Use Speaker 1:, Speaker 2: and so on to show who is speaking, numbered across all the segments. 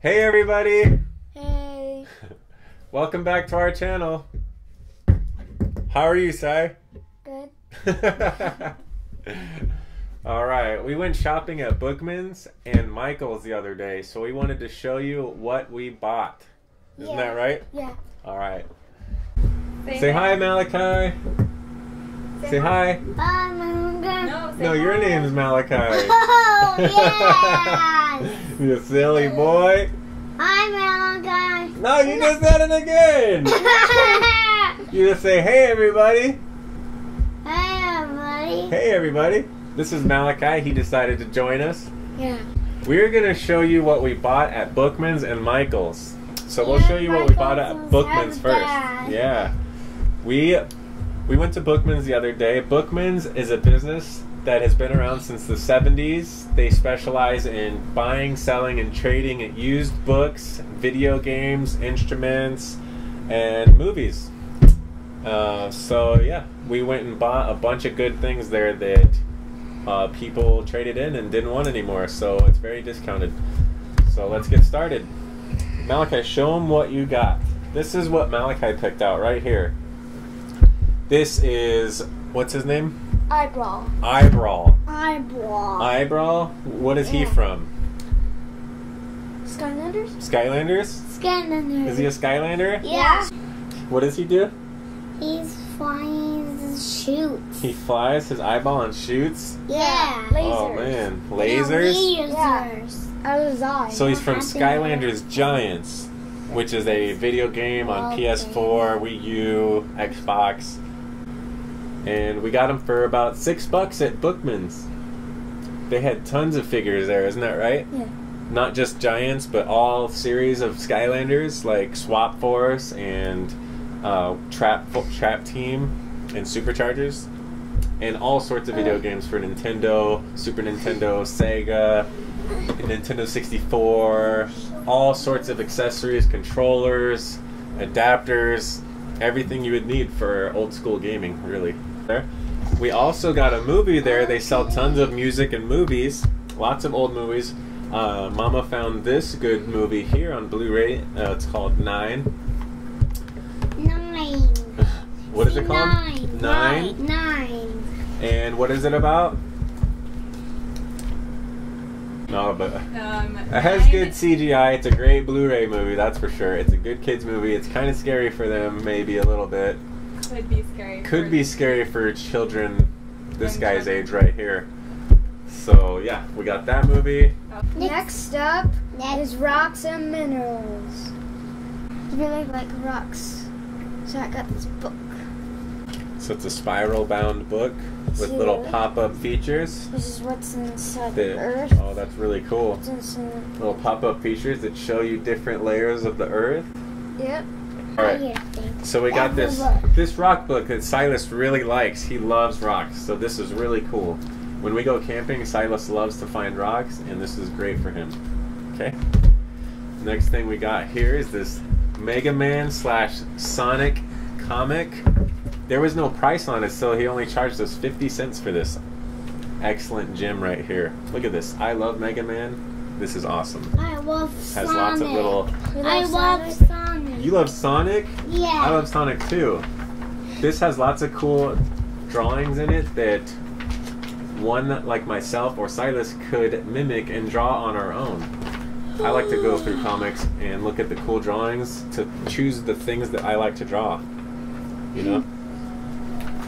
Speaker 1: Hey everybody!
Speaker 2: Hey.
Speaker 1: Welcome back to our channel. How are you, Sai?
Speaker 2: Good.
Speaker 1: All right, we went shopping at Bookman's and Michael's the other day, so we wanted to show you what we bought. Isn't
Speaker 2: Yeah.
Speaker 1: that right?
Speaker 2: Yeah.
Speaker 1: All right. Say hi, Malachi. Say hi.
Speaker 2: Bye, Manga.
Speaker 3: No, say
Speaker 1: No, your
Speaker 3: hi.
Speaker 1: name's Malachi.
Speaker 2: Oh, yes.
Speaker 1: You silly boy.
Speaker 2: Hi, Manga.
Speaker 1: No, you just said it again. You just say, hey, everybody.
Speaker 2: Hi, everybody.
Speaker 1: Hey, everybody. This is Malachi. He decided to join us.
Speaker 2: Yeah.
Speaker 1: We're going to show you what we bought at Bookman's and Michael's. So we'll
Speaker 2: Yeah,
Speaker 1: show you what we bought at Bookman's first. Yeah. We we went to Bookman's the other day. Bookman's is a business that has been around since the 70s. They specialize in buying, selling, and trading used books, video games, instruments, and movies. Uh, so yeah, we went and bought a bunch of good things there that uh, people traded in and didn't want anymore. So it's very discounted. So let's get started. Malachi, show them what you got. This is what Malachi picked out right here. This is what's his name?
Speaker 2: Eye
Speaker 1: Brawl.
Speaker 2: Eyebrow. Eye Brawl.
Speaker 1: Eyebrow. What is he
Speaker 2: Yeah.
Speaker 1: from?
Speaker 2: Skylanders?
Speaker 1: Skylanders.
Speaker 2: Skylanders.
Speaker 1: Is he a Skylander?
Speaker 2: Yeah.
Speaker 1: What does he do?
Speaker 2: He's flying shoots.
Speaker 1: He flies his eyeball and shoots.
Speaker 2: Yeah. Lasers.
Speaker 1: Oh man, lasers.
Speaker 2: Lasers. Out of his eye.
Speaker 1: So he's from
Speaker 2: Happy
Speaker 1: Skylanders Giants, which is a video game on
Speaker 2: Okay.
Speaker 1: PS4, Wii U, Xbox. And we got them for about six bucks at Bookman's. They had tons of figures there, isn't that right?
Speaker 2: Yeah.
Speaker 1: Not just Giants, but all series of Skylanders like Swap Force and uh, Trap Trap Team and Superchargers, and all sorts of video games for Nintendo, Super Nintendo, Sega, Nintendo 64, all sorts of accessories, controllers, adapters, everything you would need for old school gaming, really. There. We also got a movie there. They sell tons of music and movies, lots of old movies. Uh, Mama found this good movie here on Blu-ray. Uh, it's called Nine.
Speaker 2: Nine.
Speaker 1: What is it called?
Speaker 2: Nine.
Speaker 1: Nine.
Speaker 2: Nine.
Speaker 1: And what is it about? No, but
Speaker 3: Um,
Speaker 1: It has
Speaker 3: nine-
Speaker 1: good CGI. It's a great Blu-ray movie, that's for sure. It's a good kids movie. It's kind of scary for them, maybe a little bit.
Speaker 3: Could be scary.
Speaker 1: Could
Speaker 3: for-
Speaker 1: be scary for children this guy's age right here. So yeah, we got that movie. Oh.
Speaker 4: Next up
Speaker 2: Next.
Speaker 4: is rocks and minerals. I really like rocks, so I got this book.
Speaker 1: So it's a spiral-bound book with
Speaker 4: See
Speaker 1: little pop-up features.
Speaker 4: This is what's inside the
Speaker 1: That,
Speaker 4: earth.
Speaker 1: oh, that's really cool.
Speaker 4: What's
Speaker 1: Little pop-up features that show you different layers of the earth.
Speaker 4: Yep.
Speaker 1: All right. So we got this this rock book that Silas really likes. He loves rocks, so this is really cool. When we go camping, Silas loves to find rocks, and this is great for him. Okay. Next thing we got here is this Mega Man slash Sonic comic. There was no price on it, so he only charged us 50 cents for this. Excellent gem right here. Look at this. I love Mega Man. This is awesome.
Speaker 2: I love
Speaker 1: Has
Speaker 2: Sonic.
Speaker 1: lots of little.
Speaker 4: You
Speaker 2: I
Speaker 4: love
Speaker 2: love
Speaker 4: Sonic?
Speaker 2: Sonic.
Speaker 1: You love Sonic?
Speaker 2: yeah.
Speaker 1: I love Sonic too. This has lots of cool drawings in it that one like myself or Silas could mimic and draw on our own. I like to go through comics and look at the cool drawings to choose the things that I like to draw. You know?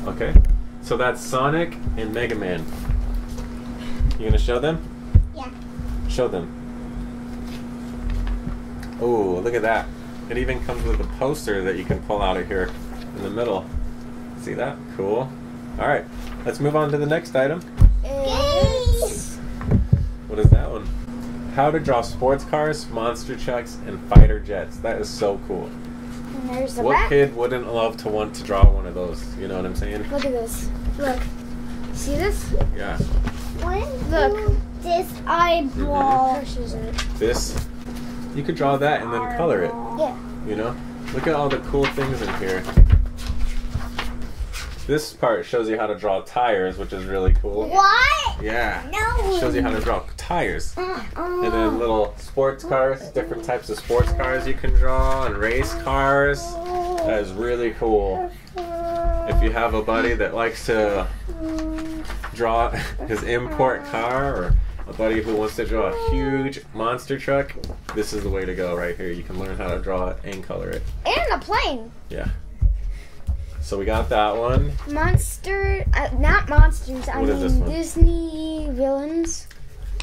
Speaker 1: Okay. So that's Sonic and Mega Man. You gonna show them?
Speaker 2: Yeah.
Speaker 1: Show them. Oh, look at that. It even comes with a poster that you can pull out of here in the middle. See that? Cool. Alright, let's move on to the next item.
Speaker 2: Games.
Speaker 1: What is that one? How to draw sports cars, monster trucks, and fighter jets. That is so cool.
Speaker 4: And there's the
Speaker 1: What
Speaker 4: back.
Speaker 1: kid wouldn't love to want to draw one of those? You know what I'm saying?
Speaker 4: Look at this. Look. See this?
Speaker 1: Yeah.
Speaker 2: When
Speaker 4: Look.
Speaker 2: do this eyeball.
Speaker 4: Pushes it.
Speaker 1: This, you could draw that and then color it.
Speaker 4: Yeah.
Speaker 1: You know? Look at all the cool things in here. This part shows you how to draw tires, which is really cool.
Speaker 2: What?
Speaker 1: Yeah.
Speaker 2: No
Speaker 1: shows you how to draw tires. Uh, and then uh. little sports cars, different types of sports cars you can draw, and race cars. That is really cool. If you have a buddy that likes to draw his import car, or a buddy who wants to draw a huge monster truck, this is the way to go right here. You can learn how to draw it and color it.
Speaker 4: And a plane.
Speaker 1: Yeah. So we got that one.
Speaker 4: Monster, uh, not monsters. I
Speaker 1: What
Speaker 4: mean
Speaker 1: this?
Speaker 4: Disney villains.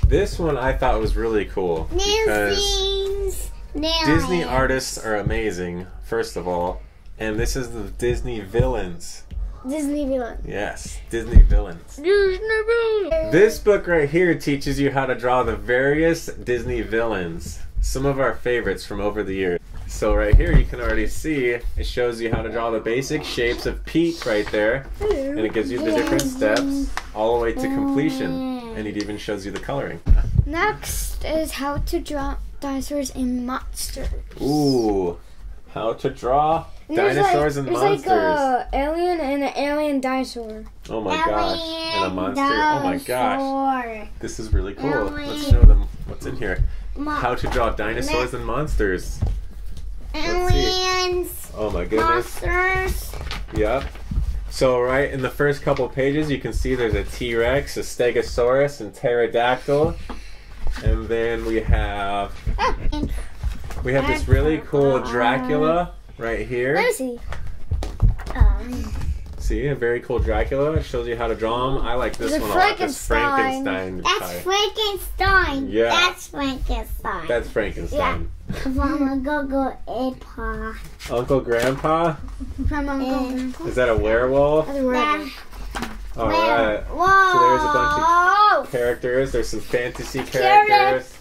Speaker 1: This one I thought was really cool because Disney artists are amazing, first of all. And this is the Disney villains.
Speaker 4: Disney villains.
Speaker 1: Yes, Disney villains.
Speaker 4: Disney villains.
Speaker 1: This book right here teaches you how to draw the various Disney villains. Some of our favorites from over the years. So right here you can already see it shows you how to draw the basic shapes of Pete right there. And it gives you the different steps all the way to completion. And it even shows you the coloring.
Speaker 4: Next is how to draw dinosaurs and monsters.
Speaker 1: Ooh, how to draw
Speaker 4: And there's
Speaker 1: dinosaurs
Speaker 4: like,
Speaker 1: and
Speaker 4: there's
Speaker 1: monsters.
Speaker 4: like a alien and an alien dinosaur.
Speaker 1: oh my gosh, and a
Speaker 2: Alien
Speaker 1: monster. Oh my gosh, this is really cool. Let's show them what's in here.
Speaker 2: Mo-
Speaker 1: How to draw dinosaurs and monsters.
Speaker 2: aliens,
Speaker 1: Oh my goodness.
Speaker 2: monsters,
Speaker 1: Yep. So right in the first couple pages, you can see there's a T-Rex, a Stegosaurus, and pterodactyl, and then we have ah,
Speaker 2: and
Speaker 1: we have this really cool Dracula right
Speaker 4: Let
Speaker 1: here.
Speaker 4: me see.
Speaker 2: um,
Speaker 1: See, a very cool Dracula. It shows you how to draw him. I like this
Speaker 4: The
Speaker 1: one a lot. This
Speaker 4: Frankenstein.
Speaker 1: Frankenstein.
Speaker 2: that's
Speaker 1: type.
Speaker 2: Frankenstein.
Speaker 1: Yeah.
Speaker 2: That's Frankenstein.
Speaker 1: That's Frankenstein.
Speaker 2: Mama go go Appa.
Speaker 1: Uncle Grandpa.
Speaker 4: From Uncle
Speaker 2: Eh.
Speaker 4: Grandpa.
Speaker 1: Is that a werewolf?
Speaker 4: That's a werewolf.
Speaker 1: All right.
Speaker 2: Whoa.
Speaker 1: So there's a bunch
Speaker 2: of
Speaker 1: Characters. There's some fantasy characters.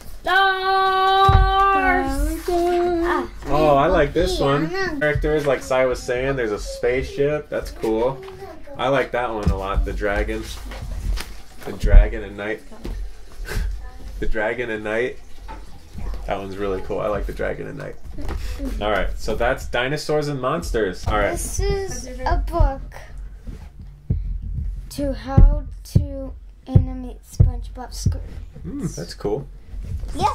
Speaker 1: Oh, I like this one. Characters, like Sai was saying, there's a spaceship. That's cool. I like that one a lot. The dragon. The dragon and knight. the dragon and knight. That one's really cool. I like the dragon and knight. All right, so that's dinosaurs and monsters. All right.
Speaker 4: This is a book to how to animate SpongeBob SquarePants.
Speaker 1: Mm, that's cool.
Speaker 2: Yeah.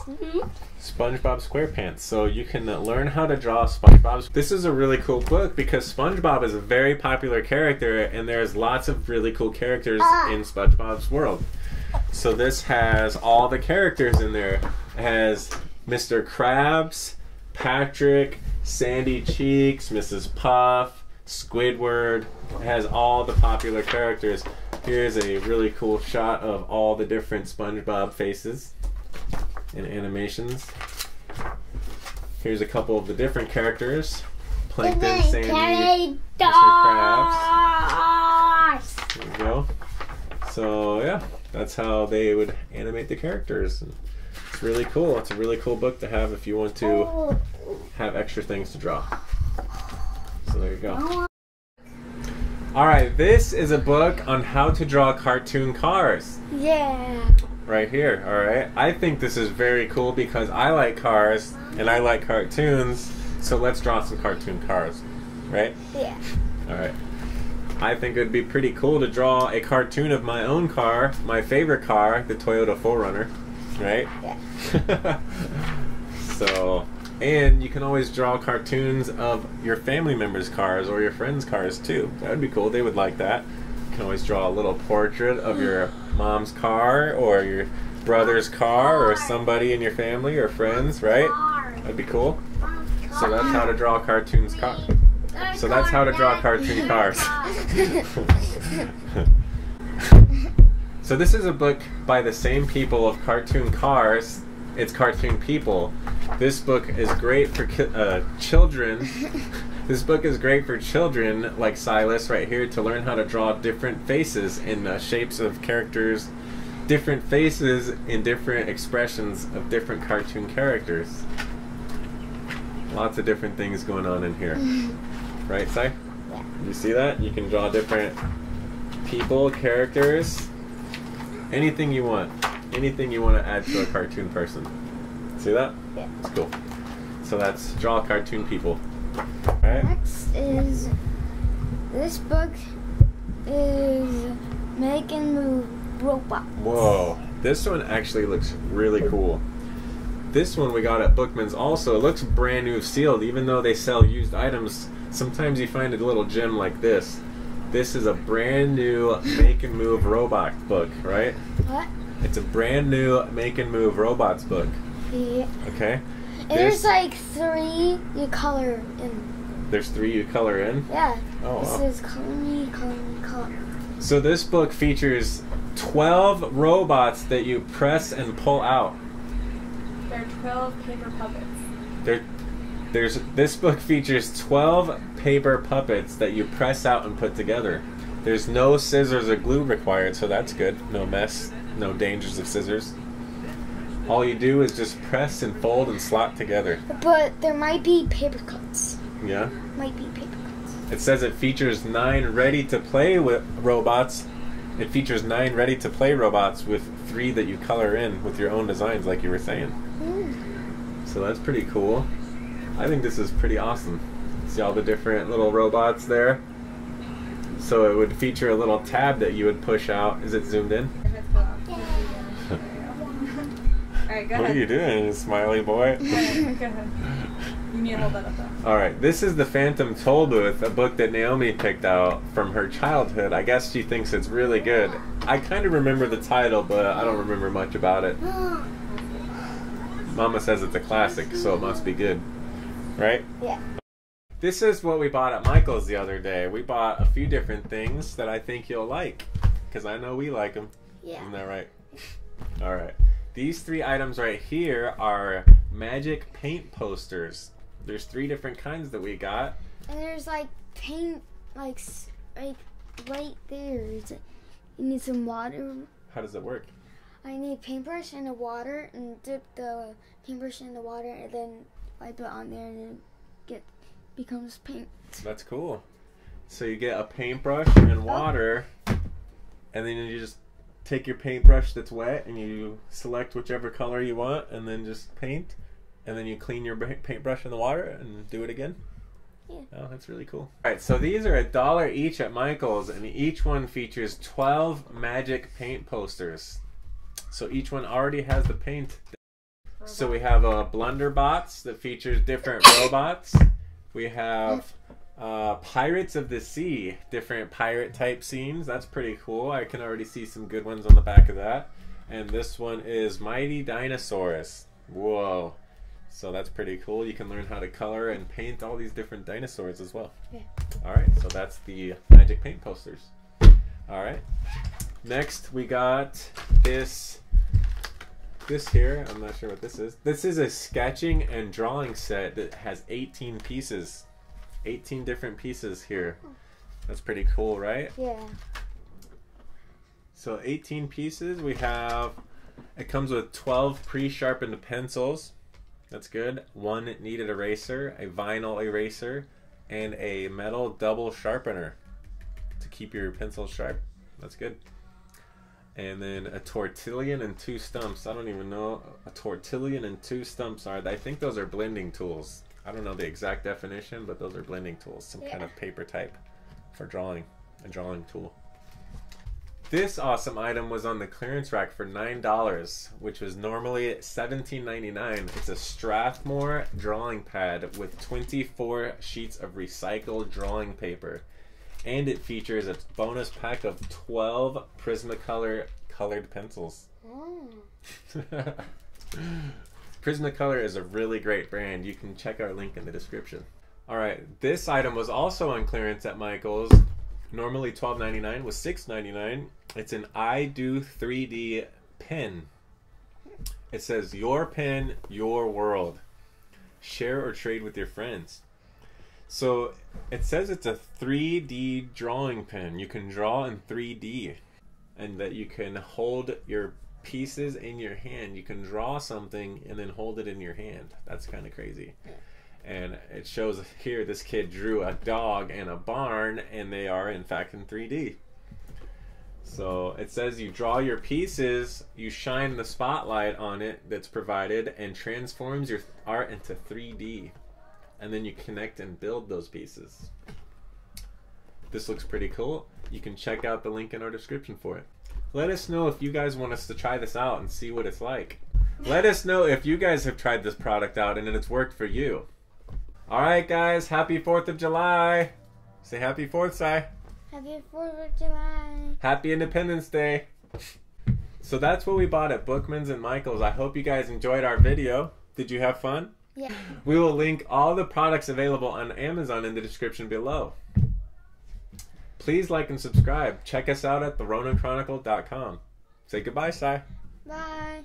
Speaker 1: SpongeBob SquarePants. So you can uh, learn how to draw SpongeBob. This is a really cool book because SpongeBob is a very popular character and there's lots of really cool characters
Speaker 2: Ah.
Speaker 1: in SpongeBob's world. So this has all the characters in there. It has Mr. Krabs, Patrick, Sandy Cheeks, Mrs. Puff, Squidward. It has all the popular characters. Here's a really cool shot of all the different SpongeBob faces and animations. Here's a couple of the different characters. Plankton, Sandy,
Speaker 2: Stars.
Speaker 1: there you go. So yeah, that's how they would animate the characters. And it's really cool. It's a really cool book to have if you want to
Speaker 2: Oh,
Speaker 1: have extra things to draw. So there you go.
Speaker 2: oh,
Speaker 1: All right, this is a book on how to draw cartoon cars.
Speaker 4: Yeah.
Speaker 1: Right here. All right. I think this is very cool because I like cars and I like cartoons. So let's draw some cartoon cars, right?
Speaker 4: Yeah.
Speaker 1: All right. I think it'd be pretty cool to draw a cartoon of my own car, my favorite car, the Toyota 4Runner, right?
Speaker 4: Yeah.
Speaker 1: so, and you can always draw cartoons of your family members' cars or your friends' cars too. That would be cool. They would like that. You can always draw a little portrait of your mom's car or your brother's car or somebody in your family or friends, right? That'd be cool. So that's how to draw cartoons car. So that's how to draw cartoon cars. so this is a book by the same people of cartoon cars. It's cartoon people. This book is great for ki- uh, children. this book is great for children like Silas right here to learn how to draw different faces and uh, shapes of characters, different faces and different expressions of different cartoon characters. Lots of different things going on in here. Right, Si? You see that? You can draw different people, characters, anything you want. Anything you want to add to a cartoon person. See that?
Speaker 4: Yeah.
Speaker 1: It's cool. So that's draw cartoon people. Alright?
Speaker 4: Next is this book is Make and Move Robot.
Speaker 1: Whoa. This one actually looks really cool. This one we got at Bookman's also. It looks brand new sealed, even though they sell used items. Sometimes you find a little gem like this. This is a brand new make and move robot book, right?
Speaker 4: What?
Speaker 1: It's a brand new make and move robots book.
Speaker 4: Yeah.
Speaker 1: Okay.
Speaker 4: And there's like three you color in.
Speaker 1: There's three you color in.
Speaker 4: Yeah.
Speaker 1: Oh
Speaker 4: This
Speaker 1: wow.
Speaker 4: is color me, color me, color.
Speaker 1: So this book features 12 robots that you press and pull out.
Speaker 3: There are 12 paper puppets.
Speaker 1: There, there's this book features 12 paper puppets that you press out and put together. There's no scissors or glue required, so that's good. No mess, no dangers of scissors. All you do is just press and fold and slot together.
Speaker 4: But there might be paper cuts.
Speaker 1: Yeah.
Speaker 4: Might be paper cuts.
Speaker 1: It says it features nine ready to play with robots. It features nine ready to play robots with three that you color in with your own designs, like you were saying.
Speaker 4: Mm.
Speaker 1: So that's pretty cool. I think this is pretty awesome. See all the different little robots there? So it would feature a little tab that you would push out. Is it zoomed in?
Speaker 3: If it's off. There you go. Alright, go
Speaker 1: what
Speaker 3: ahead.
Speaker 1: are you doing, smiley boy?
Speaker 3: Go ahead. Go ahead. You need to hold that.
Speaker 1: All right, this is the Phantom Tollbooth, a book that Naomi picked out from her childhood. I guess she thinks it's really good. I kind of remember the title, but I don't remember much about it. Mama says it's a classic, so it must be good, right?
Speaker 4: Yeah.
Speaker 1: This is what we bought at Michael's the other day. We bought a few different things that I think you'll like, because I know we like them.
Speaker 4: Yeah.
Speaker 1: Isn't that right? All right. These three items right here are magic paint posters. There's three different kinds that we got.
Speaker 4: And there's like paint, like like right there. It's like, you need some water.
Speaker 1: How does it work?
Speaker 4: I need paintbrush and the water, and dip the paintbrush in the water, and then wipe it on there, and it get becomes paint.
Speaker 1: That's cool. So you get a paintbrush and oh. water, and then you just take your paintbrush that's wet and you select whichever color you want, and then just paint, and then you clean your paintbrush in the water and do it again.
Speaker 4: Yeah.
Speaker 1: Oh, that's really cool. All right, so these are a dollar each at Michael's, and each one features 12 magic paint posters. So each one already has the paint. So we have a blunderbots that features different robots. We have uh, Pirates of the Sea, different pirate type scenes. That's pretty cool. I can already see some good ones on the back of that. And this one is Mighty Dinosaurs. Whoa. So that's pretty cool. You can learn how to color and paint all these different dinosaurs as well.
Speaker 4: Yeah.
Speaker 1: All right, so that's the magic paint posters. All right. Next, we got this this here. I'm not sure what this is. This is a sketching and drawing set that has 18 pieces. 18 different pieces here. Oh. That's pretty cool, right?
Speaker 4: Yeah.
Speaker 1: So 18 pieces. We have. It comes with 12 pre-sharpened pencils. That's good. One kneaded eraser, a vinyl eraser, and a metal double sharpener to keep your pencils sharp. That's good. And then a tortillion and two stumps. I don't even know a tortillion and two stumps are. I think those are blending tools. I don't know the exact definition, but those are blending tools. Some kind of paper type for drawing, a drawing tool. This awesome item was on the clearance rack for nine dollars, which was normally seventeen ninety nine. It's a Strathmore drawing pad with twenty four sheets of recycled drawing paper, and it features a bonus pack of twelve Prismacolor colored pencils.
Speaker 4: Oh.
Speaker 1: Prismacolor is a really great brand. You can check our link in the description. All right, this item was also on clearance at Michael's. Normally $12.99 was $6.99. It's an I Do 3D pen. It says your pen, your world. Share or trade with your friends. So it says it's a 3D drawing pen. You can draw in 3D and that you can hold your pieces in your hand. You can draw something and then hold it in your hand. That's kind of crazy. And it shows here this kid drew a dog and a barn, and they are in fact in 3D. So it says you draw your pieces, you shine the spotlight on it that's provided, and transforms your art into 3D. And then you connect and build those pieces. This looks pretty cool. You can check out the link in our description for it. let us know if you guys want us to try this out and see what it's like. Let us know if you guys have tried this product out and it's worked for you. All right, guys. Happy 4th of July. Say happy 4th, Si.
Speaker 4: Happy 4th of July.
Speaker 1: Happy Independence Day. So that's what we bought at Bookman's and Michael's. I hope you guys enjoyed our video. Did you have fun?
Speaker 4: Yeah.
Speaker 1: We will link all the products available on Amazon in the description below. Please like and subscribe. Check us out at theroninchronicle.com. Say goodbye, Si.
Speaker 4: Bye.